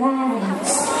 light.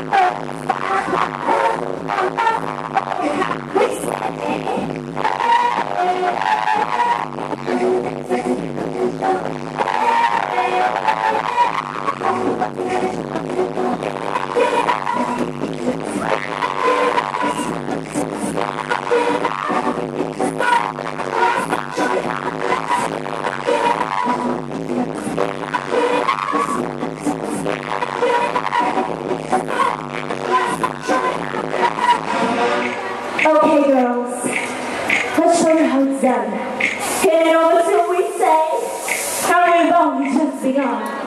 Okay, done. It over till we say, how we've only just begun.